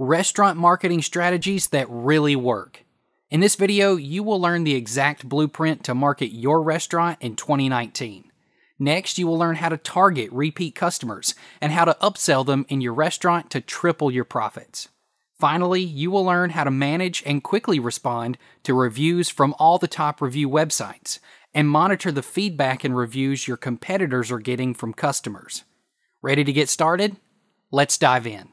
restaurant marketing strategies that really work. In this video, you will learn the exact blueprint to market your restaurant in 2019. Next, you will learn how to target repeat customers and how to upsell them in your restaurant to triple your profits. Finally, you will learn how to manage and quickly respond to reviews from all the top review websites and monitor the feedback and reviews your competitors are getting from customers. Ready to get started? Let's dive in.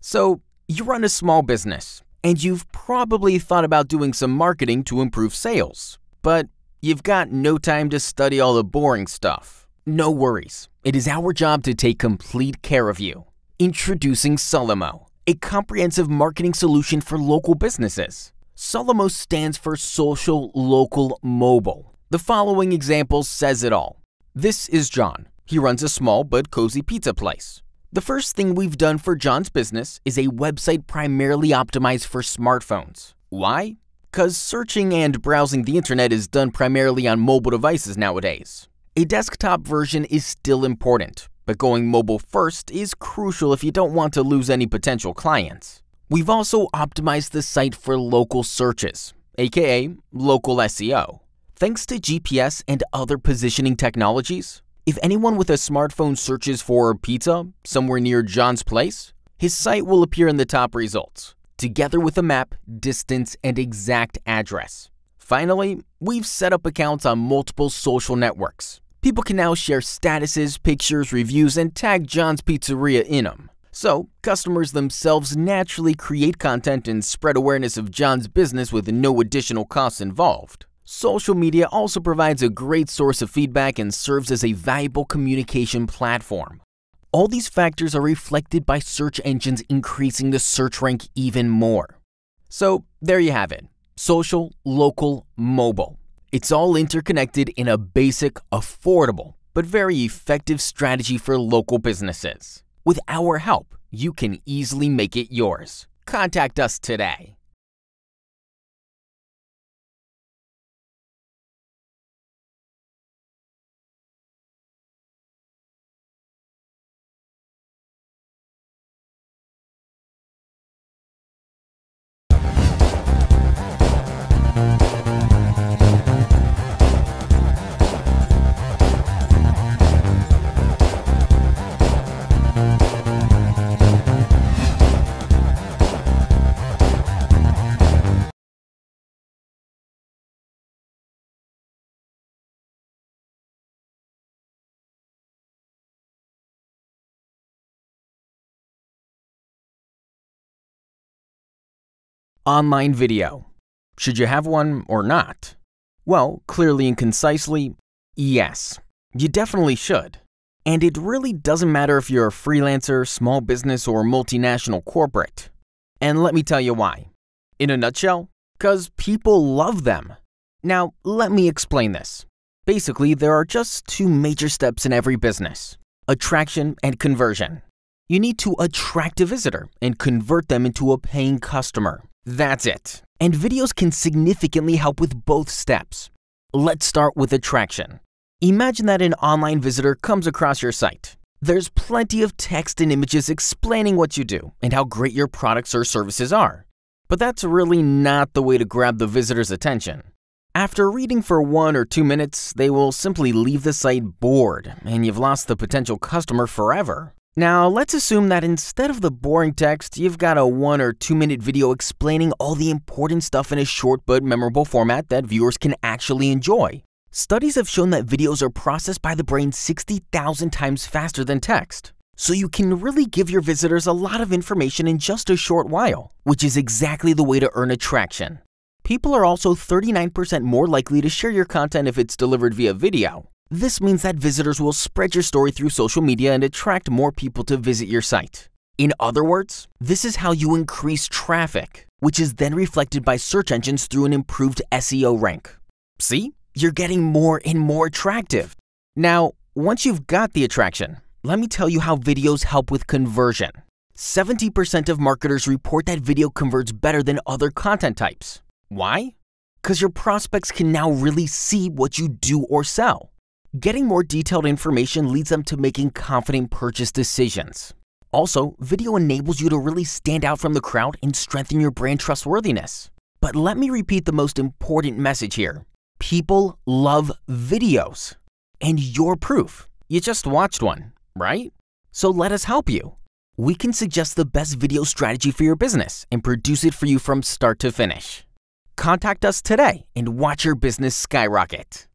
So, you run a small business, and you've probably thought about doing some marketing to improve sales. But You've got no time to study all the boring stuff. No worries. It is our job to take complete care of you. Introducing Solomo, a comprehensive marketing solution for local businesses. Solomo stands for Social Local Mobile. The following example says it all. This is John. He runs a small but cozy pizza place. The first thing we've done for John's business is a website primarily optimized for smartphones. Why? because searching and browsing the internet is done primarily on mobile devices nowadays. A desktop version is still important, but going mobile first is crucial if you don't want to lose any potential clients. We've also optimized the site for local searches, aka local SEO. Thanks to GPS and other positioning technologies, if anyone with a smartphone searches for pizza somewhere near John's place, his site will appear in the top results together with a map, distance, and exact address. Finally, we've set up accounts on multiple social networks. People can now share statuses, pictures, reviews, and tag John's Pizzeria in them. So, customers themselves naturally create content and spread awareness of John's business with no additional costs involved. Social media also provides a great source of feedback and serves as a valuable communication platform. All these factors are reflected by search engines increasing the search rank even more. So there you have it. Social, local, mobile. It's all interconnected in a basic, affordable, but very effective strategy for local businesses. With our help, you can easily make it yours. Contact us today. Online video. Should you have one or not? Well, clearly and concisely, yes. You definitely should. And it really doesn't matter if you're a freelancer, small business, or multinational corporate. And let me tell you why. In a nutshell, because people love them. Now, let me explain this. Basically, there are just two major steps in every business attraction and conversion. You need to attract a visitor and convert them into a paying customer. That's it. And videos can significantly help with both steps. Let's start with attraction. Imagine that an online visitor comes across your site. There's plenty of text and images explaining what you do and how great your products or services are. But that's really not the way to grab the visitor's attention. After reading for one or two minutes, they will simply leave the site bored and you've lost the potential customer forever. Now, let's assume that instead of the boring text, you've got a one or two minute video explaining all the important stuff in a short but memorable format that viewers can actually enjoy. Studies have shown that videos are processed by the brain 60,000 times faster than text. So you can really give your visitors a lot of information in just a short while, which is exactly the way to earn attraction. People are also 39% more likely to share your content if it's delivered via video, this means that visitors will spread your story through social media and attract more people to visit your site. In other words, this is how you increase traffic, which is then reflected by search engines through an improved SEO rank. See? You're getting more and more attractive. Now, once you've got the attraction, let me tell you how videos help with conversion. 70% of marketers report that video converts better than other content types. Why? Because your prospects can now really see what you do or sell. Getting more detailed information leads them to making confident purchase decisions. Also, video enables you to really stand out from the crowd and strengthen your brand trustworthiness. But let me repeat the most important message here. People love videos. And you're proof. You just watched one, right? So let us help you. We can suggest the best video strategy for your business and produce it for you from start to finish. Contact us today and watch your business skyrocket.